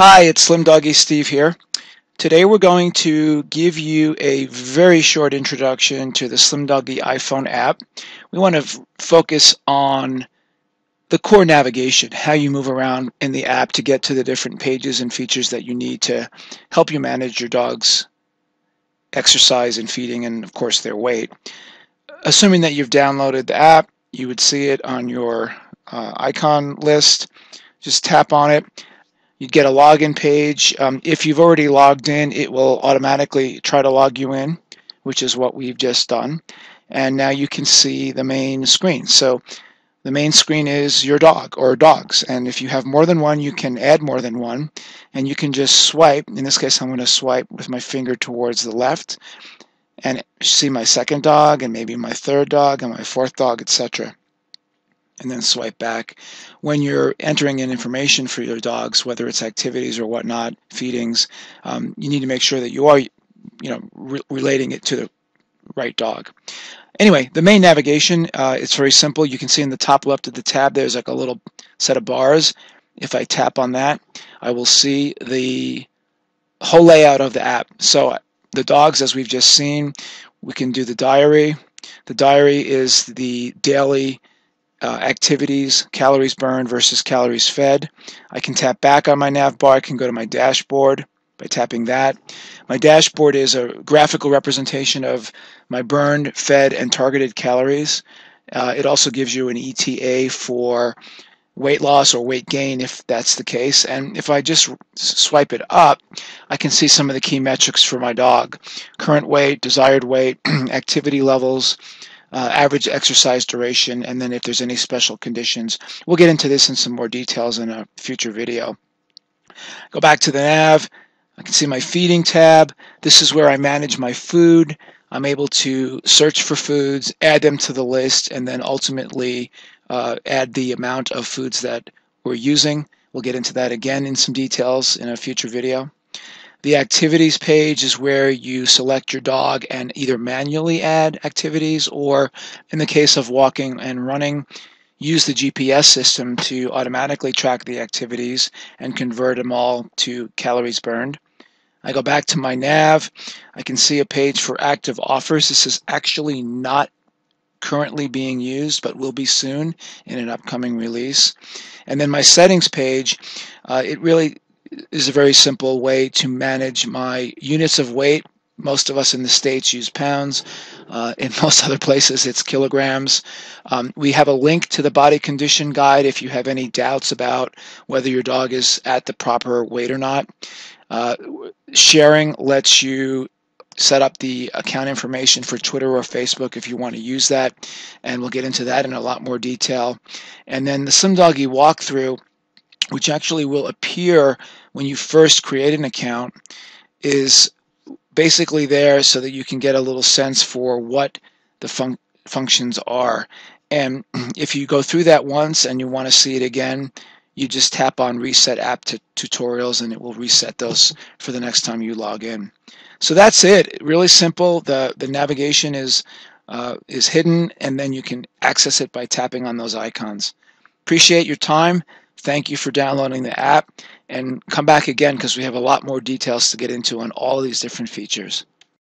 Hi, it's Slimdoggy Steve here. Today we're going to give you a very short introduction to the Slimdoggy iPhone app. We want to focus on the core navigation, how you move around in the app to get to the different pages and features that you need to help you manage your dog's exercise and feeding and of course their weight. Assuming that you've downloaded the app, you would see it on your uh, icon list. Just tap on it You'd get a login page. Um, if you've already logged in, it will automatically try to log you in, which is what we've just done. And now you can see the main screen. So the main screen is your dog or dogs. And if you have more than one, you can add more than one. And you can just swipe. In this case, I'm going to swipe with my finger towards the left and see my second dog and maybe my third dog and my fourth dog, etc and then swipe back. When you're entering in information for your dogs, whether it's activities or whatnot, feedings, um, you need to make sure that you are, you know, re relating it to the right dog. Anyway, the main navigation, uh, it's very simple. You can see in the top left of the tab, there's like a little set of bars. If I tap on that, I will see the whole layout of the app. So the dogs, as we've just seen, we can do the diary. The diary is the daily uh, activities, calories burned versus calories fed. I can tap back on my nav bar. I can go to my dashboard by tapping that. My dashboard is a graphical representation of my burned, fed, and targeted calories. Uh, it also gives you an ETA for weight loss or weight gain if that's the case. And if I just swipe it up, I can see some of the key metrics for my dog. Current weight, desired weight, activity levels, uh, average exercise duration, and then if there's any special conditions. We'll get into this in some more details in a future video. Go back to the nav. I can see my feeding tab. This is where I manage my food. I'm able to search for foods, add them to the list, and then ultimately uh, add the amount of foods that we're using. We'll get into that again in some details in a future video. The activities page is where you select your dog and either manually add activities or in the case of walking and running, use the GPS system to automatically track the activities and convert them all to calories burned. I go back to my nav. I can see a page for active offers. This is actually not currently being used, but will be soon in an upcoming release. And then my settings page, uh, it really is a very simple way to manage my units of weight. Most of us in the States use pounds. Uh, in most other places, it's kilograms. Um, we have a link to the body condition guide if you have any doubts about whether your dog is at the proper weight or not. Uh, sharing lets you set up the account information for Twitter or Facebook if you want to use that, and we'll get into that in a lot more detail. And then the Slimdoggy walkthrough which actually will appear when you first create an account, is basically there so that you can get a little sense for what the fun functions are. And if you go through that once and you want to see it again, you just tap on reset app to tutorials and it will reset those for the next time you log in. So that's it. Really simple. The the navigation is uh, is hidden and then you can access it by tapping on those icons. Appreciate your time. Thank you for downloading the app and come back again because we have a lot more details to get into on all these different features.